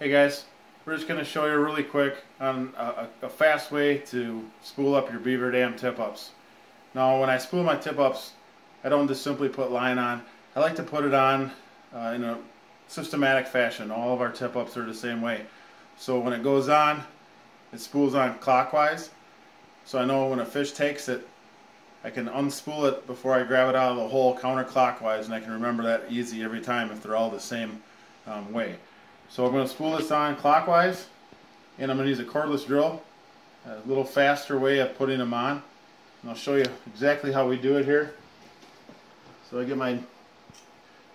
Hey guys, we're just going to show you really quick on a, a, fast way to spool up your beaver dam tip-ups. Now when I spool my tip-ups, I don't just simply put line on. I like to put it on uh, in a systematic fashion. All of our tip-ups are the same way. So when it goes on, it spools on clockwise. So I know when a fish takes it, I can unspool it before I grab it out of the hole counterclockwise and I can remember that easy every time if they're all the same um, way. So I'm going to spool this on clockwise and I'm going to use a cordless drill, a little faster way of putting them on. And I'll show you exactly how we do it here. So I get my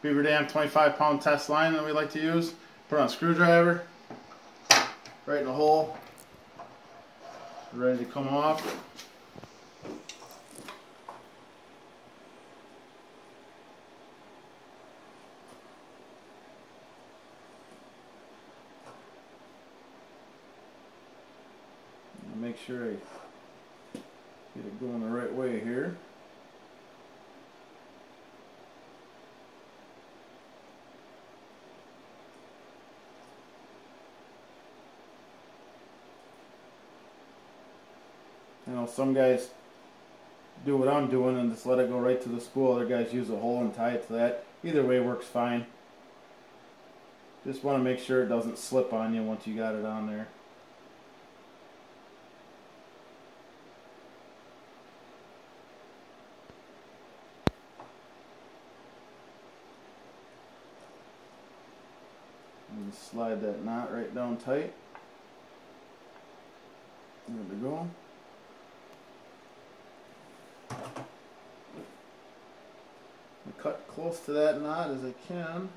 Beaver Dam 25 pound test line that we like to use, put on a screwdriver, right in the hole, ready to come off. Make sure I get it going the right way here. You know, some guys do what I'm doing and just let it go right to the spool. Other guys use a hole and tie it to that. Either way works fine. Just want to make sure it doesn't slip on you once you got it on there. Slide that knot right down tight. There we go. cut close to that knot as I can.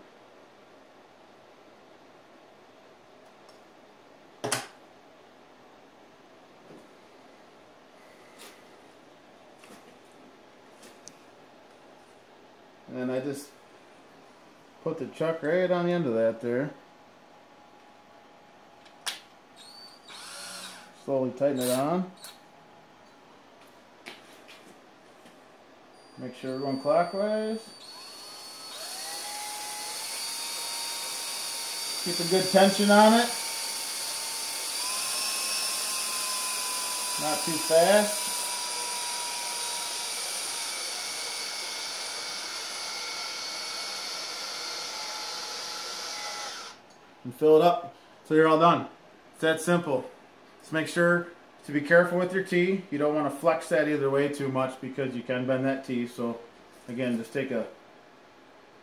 And I just put the chuck right on the end of that there. Slowly tighten it on. Make sure we're going clockwise. Keep a good tension on it. Not too fast. And fill it up so you're all done. It's that simple. Just make sure to be careful with your T. You don't want to flex that either way too much because you can bend that T. So again, just take a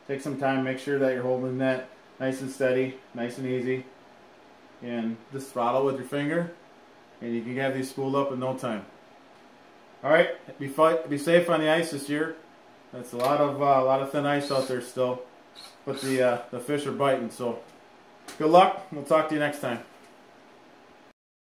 take some time, make sure that you're holding that nice and steady, nice and easy. And just throttle with your finger and you can have these spooled up in no time. Alright, be, be safe on the ice this year. That's a lot of uh, a lot of thin ice out there still. But the uh, the fish are biting, so good luck. We'll talk to you next time.